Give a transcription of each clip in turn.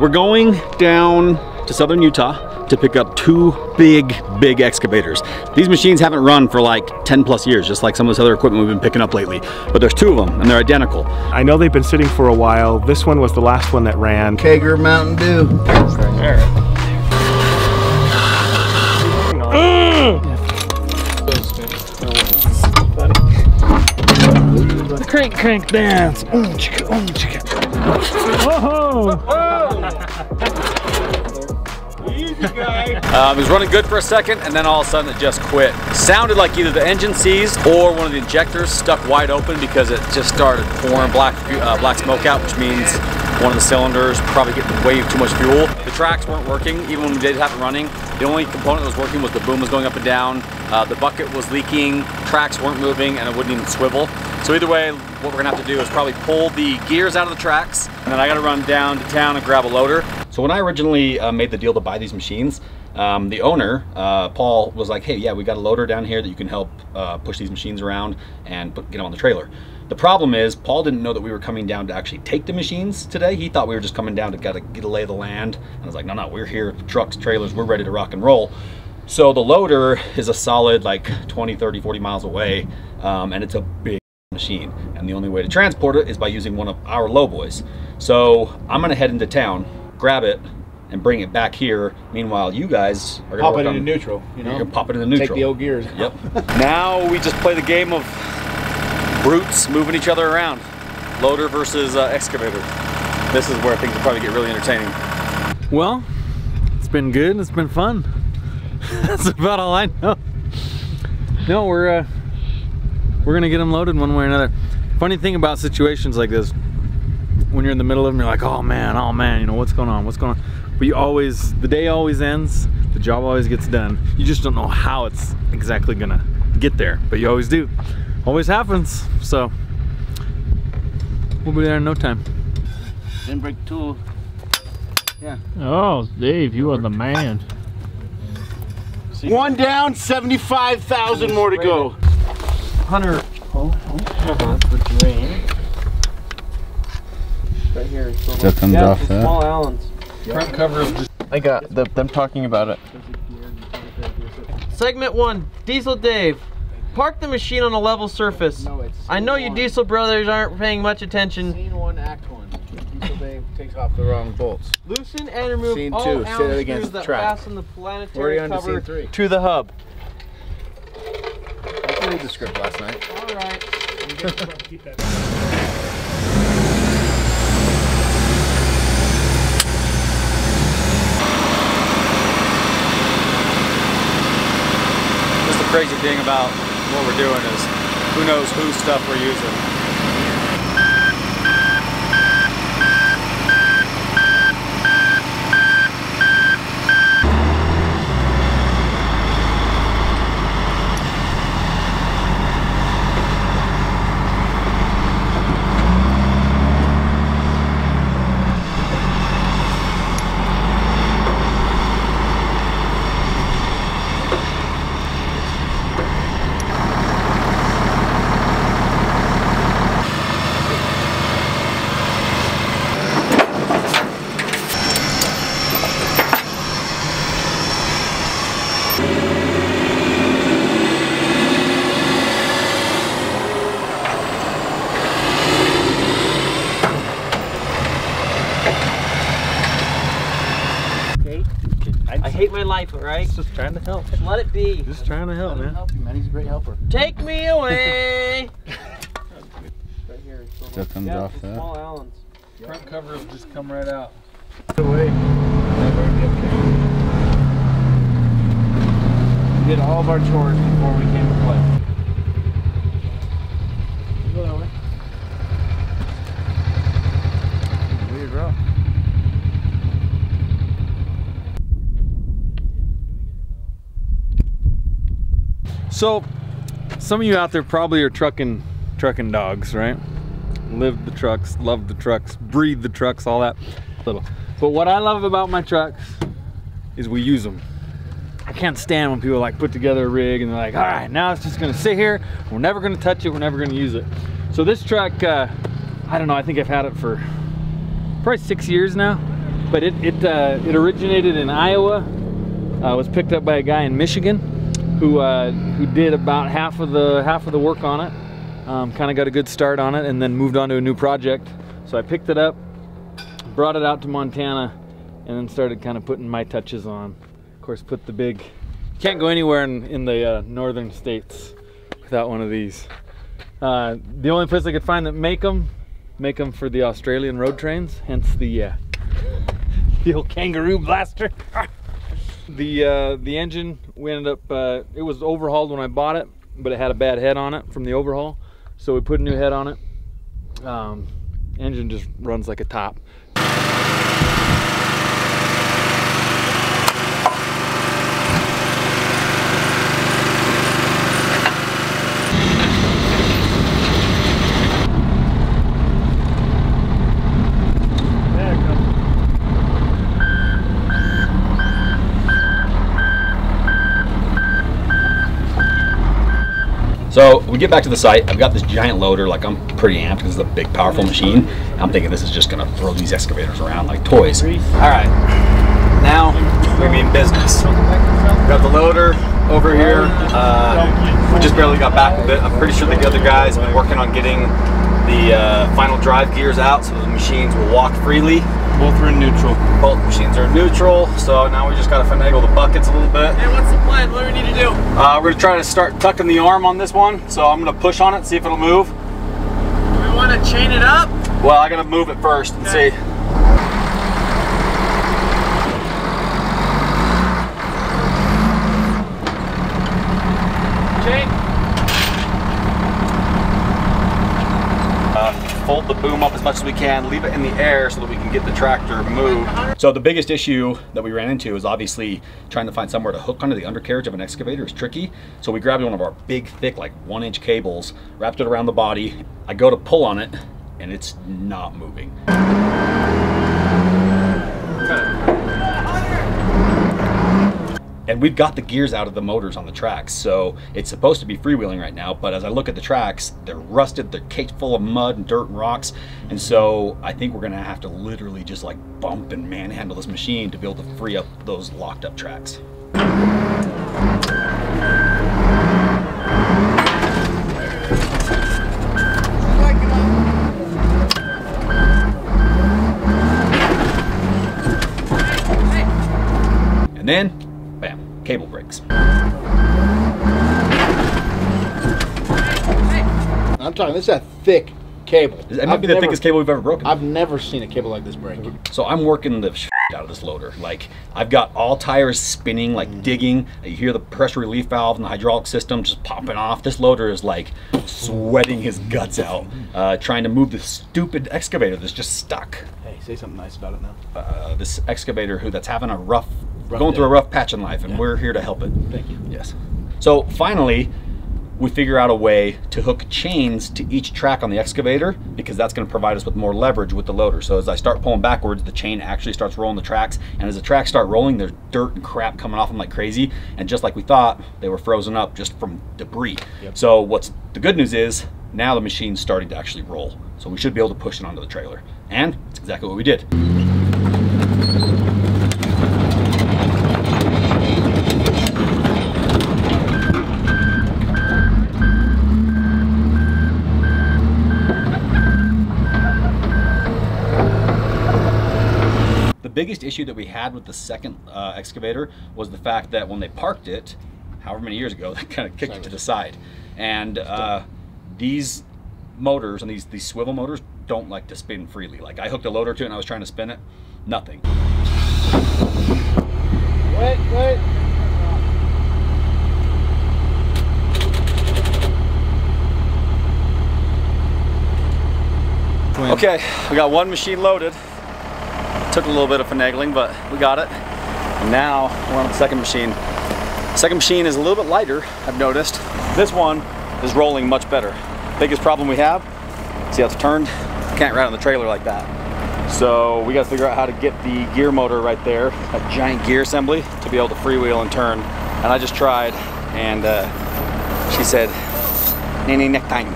We're going down to southern Utah to pick up two big, big excavators. These machines haven't run for like 10 plus years, just like some of this other equipment we've been picking up lately. But there's two of them and they're identical. I know they've been sitting for a while. This one was the last one that ran. Kager Mountain Dew. The crank crank dance. Oh, chicka, oh, chicka. Um, it was running good for a second and then all of a sudden it just quit. Sounded like either the engine seized or one of the injectors stuck wide open because it just started pouring black, uh, black smoke out, which means one of the cylinders probably getting way too much fuel. The tracks weren't working, even when we did have it running. The only component that was working was the boom was going up and down, uh, the bucket was leaking, tracks weren't moving, and it wouldn't even swivel. So either way, what we're gonna have to do is probably pull the gears out of the tracks, and then I gotta run down to town and grab a loader. So when I originally uh, made the deal to buy these machines, um, the owner, uh, Paul, was like, hey, yeah, we got a loader down here that you can help uh, push these machines around and put, get them on the trailer. The problem is, Paul didn't know that we were coming down to actually take the machines today. He thought we were just coming down to get a, get a lay of the land. And I was like, no, no, we're here, trucks, trailers, we're ready to rock and roll. So the loader is a solid like 20, 30, 40 miles away, um, and it's a big machine. And the only way to transport it is by using one of our lowboys. So I'm gonna head into town, grab it, and bring it back here. Meanwhile, you guys are gonna Pop it on, into neutral, you know? You're gonna pop it into neutral. Take the old gears. Yep. now we just play the game of brutes moving each other around. Loader versus uh, excavator. This is where things will probably get really entertaining. Well, it's been good. It's been fun. That's about all I know. No, we're uh, we're gonna get them loaded one way or another. Funny thing about situations like this, when you're in the middle of them, you're like, oh man, oh man, you know what's going on, what's going on. We always, the day always ends, the job always gets done. You just don't know how it's exactly gonna get there, but you always do. Always happens. So we'll be there in no time. Didn't break tool. Oh, Dave, you are the man. One down, 75,000 more to go. Hunter, oh, oh, That comes off that. Allens. Front cover is I got the, them talking about it. Segment one, Diesel Dave. Park the machine on a level surface. No, it's I know you Diesel brothers aren't paying much attention. Scene one, act one. Diesel Dave takes off the wrong bolts. Loosen and remove Scene all two, Allen sit it against screws the that track. fasten the already planetary on to scene three. to the hub. I read the script last night. All right. Just the crazy thing about what we're doing is who knows whose stuff we're using. Trying to help. Just let it be. Just trying to help, man. Help you, man. He's a great helper. Take me away. That comes off that. Allens. Front cover has just come right out. Away. We did all of our chores before we came to play. Go that way. Weird rock. So, some of you out there probably are trucking, trucking dogs, right? Live the trucks, love the trucks, breathe the trucks, all that. Little. But what I love about my trucks is we use them. I can't stand when people like put together a rig and they're like, all right, now it's just gonna sit here. We're never gonna touch it. We're never gonna use it. So this truck, uh, I don't know. I think I've had it for probably six years now. but it it uh, it originated in Iowa. Uh, was picked up by a guy in Michigan, who uh, who did about half of the half of the work on it. Um, kind of got a good start on it, and then moved on to a new project. So I picked it up, brought it out to Montana, and then started kind of putting my touches on. Of course, put the big. Can't go anywhere in, in the uh, northern states without one of these. Uh, the only place I could find that make them, make them for the Australian road trains. Hence the uh, the old kangaroo blaster. the uh, the engine we ended up uh, it was overhauled when I bought it, but it had a bad head on it from the overhaul, so we put a new head on it. Um, engine just runs like a top. So we get back to the site. I've got this giant loader. Like I'm pretty amped because it's a big, powerful machine. I'm thinking this is just gonna throw these excavators around like toys. All right, now we're in business. Got the loader over here. Uh, we just barely got back with it. I'm pretty sure the other guys have been working on getting the uh, final drive gears out so the machines will walk freely. Both are in neutral. Both machines are neutral, so now we just gotta finagle the buckets a little bit. Hey, what's the plan? What do we need to do? Uh, we're gonna try to start tucking the arm on this one, so I'm gonna push on it, see if it'll move. Do we want to chain it up? Well, I gotta move it first and Okay. see. Chain. Uh, fold the boom up as much as we can, leave it in the air so that we can get the tractor moved. So the biggest issue that we ran into is obviously trying to find somewhere to hook onto the undercarriage of an excavator is tricky. So we grabbed one of our big, thick, like one inch cables, wrapped it around the body. I go to pull on it and it's not moving. And we've got the gears out of the motors on the tracks, so it's supposed to be freewheeling right now. But as I look at the tracks, they're rusted, they're caked full of mud and dirt and rocks. And so I think we're gonna have to literally just like bump and manhandle this machine to be able to free up those locked up tracks. And then, cable breaks. I'm talking, this is a thick cable. It might I've be the never- thickest cable we've ever broken. I've never seen a cable like this break. So I'm working the out of this loader. Like I've got all tires spinning, like digging. You hear the pressure relief valve and the hydraulic system just popping off. This loader is like sweating his guts out, uh, trying to move this stupid excavator that's just stuck. Hey, say something nice about it now. Uh, this excavator who that's having a rough, Rough going through a rough patch in life, and Yeah. we're here to help it. Thank you. Yes. So finally, we figure out a way to hook chains to each track on the excavator because that's going to provide us with more leverage with the loader. So as I start pulling backwards, the chain actually starts rolling the tracks. And as the tracks start rolling, there's dirt and crap coming off them like crazy. And just like we thought, they were frozen up just from debris. So what's the good news is now the machine's starting to actually roll. So we should be able to push it onto the trailer. And it's exactly what we did. Biggest issue that we had with the second uh, excavator was the fact that when they parked it, however many years ago, they kind of kicked it to the side. And uh, these motors and these, these swivel motors don't like to spin freely. Like I hooked a loader to it and I was trying to spin it, nothing. Wait, wait. Okay, we got one machine loaded. Took a little bit of finagling, but we got it. And now we're on the second machine. Second machine is a little bit lighter, I've noticed. This one is rolling much better. Biggest problem we have, see how it's turned? Can't ride on the trailer like that. So we got to figure out how to get the gear motor right there, a giant gear assembly, to be able to freewheel and turn. And I just tried, and uh, she said, "Nanny neck time."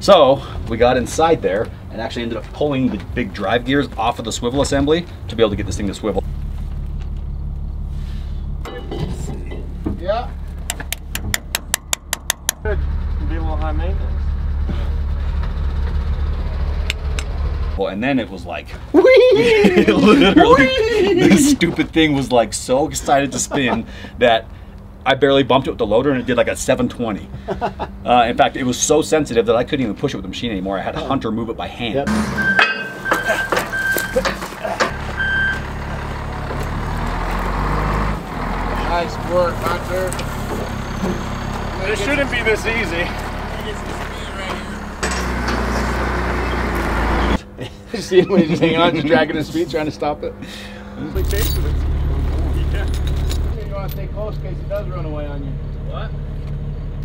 So we got inside there, and actually ended up pulling the big drive gears off of the swivel assembly to be able to get this thing to swivel. Yeah. Could be a little high maintenance. Well, and then it was like, literally, this stupid thing was like so excited to spin that I barely bumped it with the loader and it did like a 720. Uh, in fact, it was so sensitive that I couldn't even push it with the machine anymore. I had Hunter move it by hand. Nice work, Hunter. It shouldn't be this easy. See him when he's just hanging on, just dragging his feet, trying to stop it. Want to stay close in case he does run away on you. What?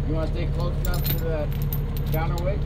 You want to stay close enough to the counterweight?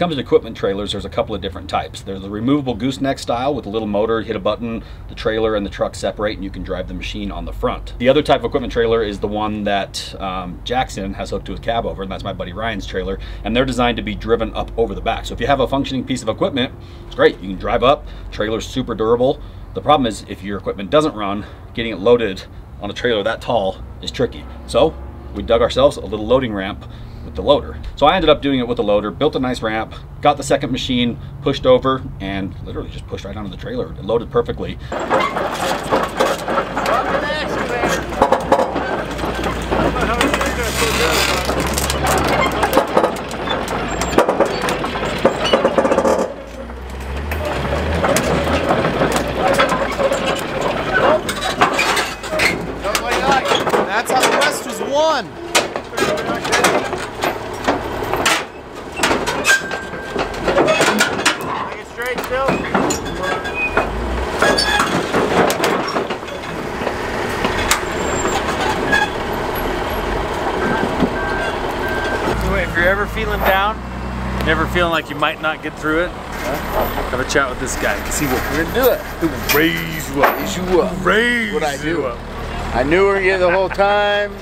Comes to equipment trailers, there's a couple of different types. There's the removable gooseneck style with a little motor, hit a button, the trailer and the truck separate and you can drive the machine on the front. The other type of equipment trailer is the one that um, Jackson has hooked to his cab over and that's my buddy Ryan's trailer and they're designed to be driven up over the back. So if you have a functioning piece of equipment, it's great. You can drive up, trailer's super durable. The problem is if your equipment doesn't run, getting it loaded on a trailer that tall is tricky. So we dug ourselves a little loading ramp with the loader. So I ended up doing it with the loader, built a nice ramp, got the second machine pushed over and literally just pushed right onto the trailer. It loaded perfectly. That's how the West was won. Take it straight still. If you're ever feeling down, never feeling like you might not get through it, have a chat with this guy. See what We're gonna do it. will raise you up. Raise you up. Raise What'd I do? you up. I knew we were gonna get it the whole time.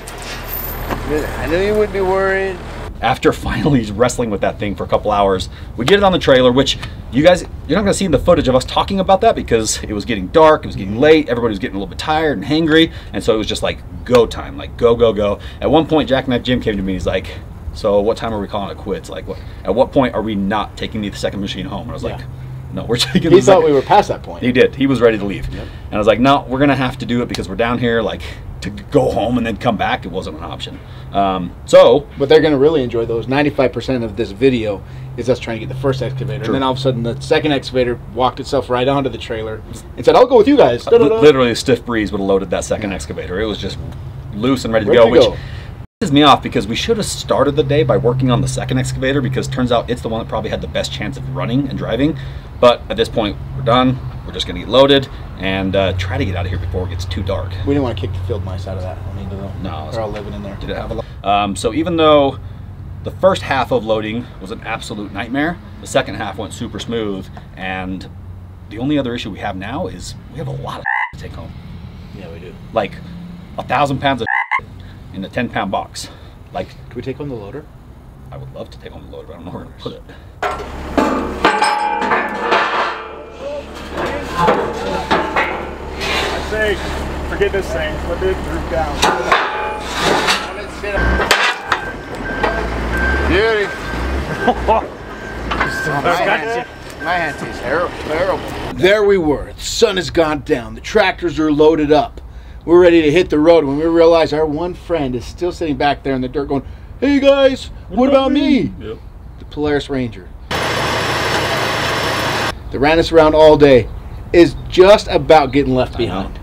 I knew you wouldn't be worried. after finally wrestling with that thing for a couple hours, we get it on the trailer, which you guys, you're not going to see in the footage of us talking about that because it was getting dark, it was getting late, everybody was getting a little bit tired and hangry, and so it was just like go time, like go, go, go. At one point, Jackknife Jim came to me, he's like, so what time are we calling it quits? Like, what, at what point are we not taking the second machine home? And I was like, no, we're taking He the thought second- we were past that point. he did. He was ready to leave. And I was like, no, we're to have to do it because we're down here, like, to go home and then come back, it wasn't an option. Um, so, But they're going to really enjoy those. 95% of this video is us trying to get the first excavator. True. And then all of a sudden, the second excavator walked itself right onto the trailer and said, I'll go with you guys. Da-da-da. literally a stiff breeze would have loaded that second excavator. It was just loose and ready to Ready go, to which go. Pisses me off because we should have started the day by working on the second excavator because turns out it's the one that probably had the best chance of running and driving. But at this point, we're done. We're just going to get loaded and uh, try to get out of here before it gets too dark. We didn't want to kick the field mice out of that. I mean, though. No, They're all living in there. Did it have a lo- um, so even though the first half of loading was an absolute nightmare, the second half went super smooth. And the only other issue we have now is we have a lot of to take home. Yeah, we do. like a thousand pounds of in a 10 pound box. Like, Can we take home the loader? I would love to take home the loader, but I don't know where to put it. I say, forget this thing. Flip it, droop down. Beauty. my, hand, my hand tastes terrible. terrible. There we were. The sun has gone down. The tractors are loaded up. We're ready to hit the road when we realize our one friend is still sitting back there in the dirt going, Hey guys, what, about, me? Yep, The Polaris Ranger. That ran us around all day is just about getting left behind.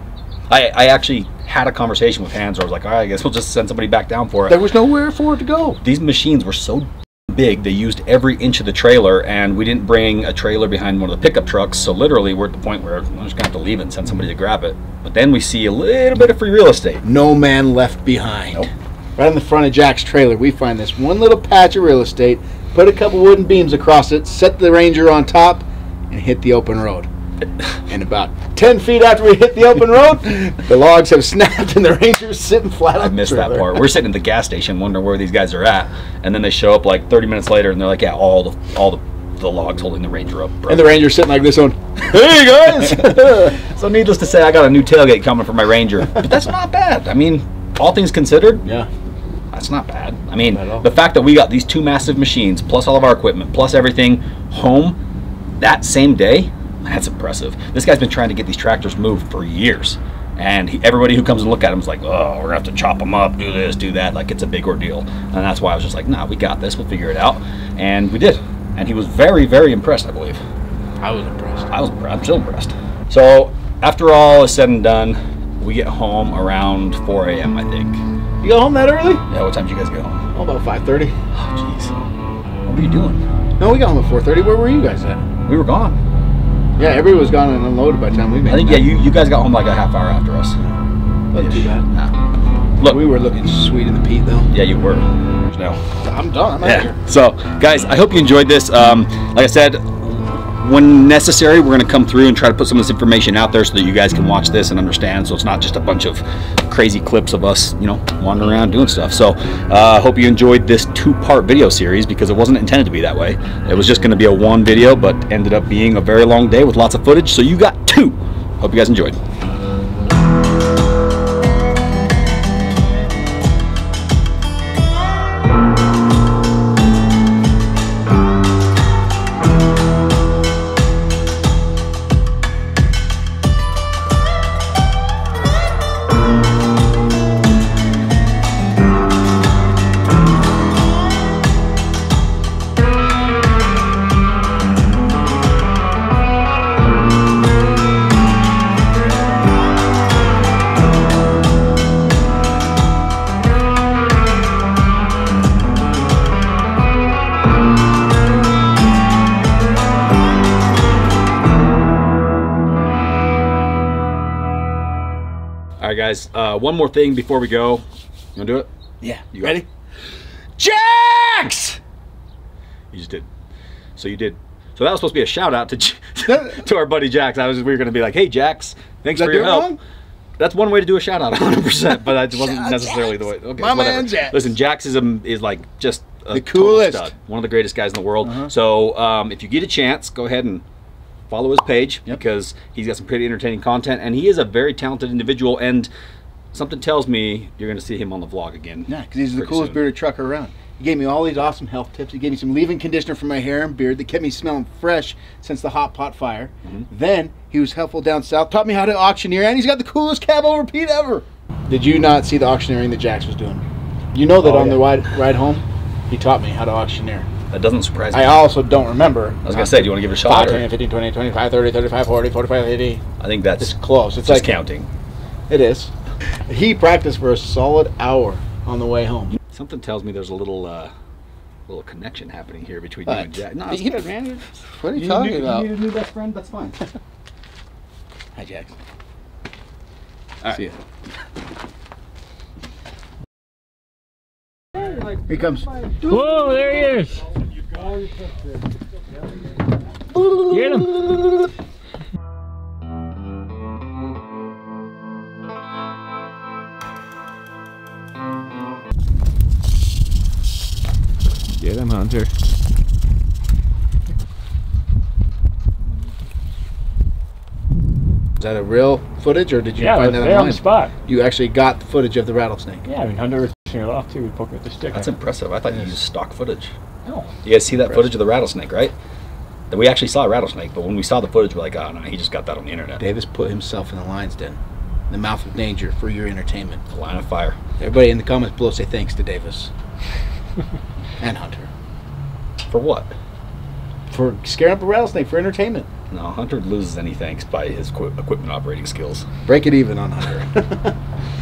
I, I actually had a conversation with Hans where I was like, all right, I guess we'll just send somebody back down for it. There was nowhere for it to go. These machines were so big, they used every inch of the trailer, and we didn't bring a trailer behind one of the pickup trucks, so literally we're at the point where I'm just gonna have to leave it and send somebody to grab it. But then we see a little bit of free real estate. No man left behind. Nope. Right in the front of Jack's trailer, we find this one little patch of real estate, put a couple wooden beams across it, set the Ranger on top, and hit the open road. And about 10 feet after we hit the open road, the logs have snapped and the Ranger's sitting flat on I the missed that part. We're sitting at the gas station wondering where these guys are at, and then they show up like 30 minutes later, and they're like, "Yeah, all the all the, the logs holding the Ranger up." Bro. And the Ranger's sitting like this on, Hey guys! so needless to say, I got a new tailgate coming for my Ranger, but that's not bad. I mean, all things considered, yeah. that's not bad. I mean, Not the fact that we got these two massive machines, plus all of our equipment, plus everything home that same day, that's impressive. This guy's been trying to get these tractors moved for years. And he, everybody who comes and look at him is like, oh, we're gonna have to chop them up, do this, do that. Like it's a big ordeal, and that's why I was just like, nah, we got this, we'll figure it out, and we did. And he was very, very impressed, I believe. I was impressed. I was I'm still impressed. So after all is said and done, we get home around 4 a.m. I think. You got home that early? Yeah, what time did you guys get home? Oh, about 5.30. Oh, jeez. What were you doing? No, we got home at 4.30. Where were you guys at? We were gone. Yeah, everybody was gone and unloaded by the time we made I think yeah, you, you guys got home like a half hour after us. Wasn't too bad. Nah. Look, We were looking sweet in the Pete, though. yeah, you were. No. I'm done. I'm out here. Yeah. So, guys, I hope you enjoyed this. Um, like I said, when necessary, we're going to come through and try to put some of this information out there so that you guys can watch this and understand. So it's not just a bunch of crazy clips of us, you know, wandering around doing stuff. So, I uh, hope you enjoyed this two-part video series because it wasn't intended to be that way. It was just going to be a one video, but ended up being a very long day with lots of footage. So you got two. Hope you guys enjoyed. Uh, one more thing before we go. You want to do it? Yeah. You Ready? it. Jax! You just did. So you did. So that was supposed to be a shout out to to our buddy Jax. I was we were going to be like, "Hey Jax, thanks for your help." wrong? that's one way to do a shout out 100%, but that wasn't Shout necessarily the way. Okay, My whatever. man Jax. Listen, Jax is, um, is like just a The coolest. stud, one of the greatest guys in the world. Uh-huh. So um, if you get a chance, go ahead and follow his page Yep. because he's got some pretty entertaining content, and he is a very talented individual. And something tells me you're going to see him on the vlog again. Yeah, because he's the coolest soon. bearded trucker around. He gave me all these awesome health tips. He gave me some leave-in conditioner for my hair and beard that kept me smelling fresh since the hot pot fire. Mm-hmm. Then he was helpful down south, taught me how to auctioneer, and he's got the coolest cab over Pete ever. Did you not see the auctioneering that Jax was doing? You know that Oh, on the ride, ride home, he taught me how to auctioneer. That doesn't surprise me. I also don't remember. I was going to say, do you want to give it a 5, shot? 10, Or? 15, 20, 25, 30, 35, 40, 45, 50. I think that's It's close. It's like counting. It is. He practiced for a solid hour on the way home. Something tells me there's a little uh, little connection happening here between you and Jack. No, it's You- good, man. What are you, You talking need- about? You need a new best friend. That's fine. Hi, Jack. All right. See ya. Here he comes. Whoa, there he is. Get him. Get him, Hunter. Is that a real footage, or did you Yeah, find they're that on the spot. You actually got the footage of the rattlesnake. Yeah, I mean, Hunter was pushing it off too. We poke it with the stick. That's impressive. I thought you used stock footage. No. You guys see that footage of the rattlesnake, right? That we actually saw a rattlesnake, but when we saw the footage, we're like, oh no, he just got that on the internet. Davis put himself in the lion's den, the mouth of danger for your entertainment. The line of fire. Everybody in the comments below say thanks to Davis and Hunter For what? for scaring up a rattlesnake for entertainment. No, Hunter loses any thanks by his equipment operating skills. Break it even on Hunter.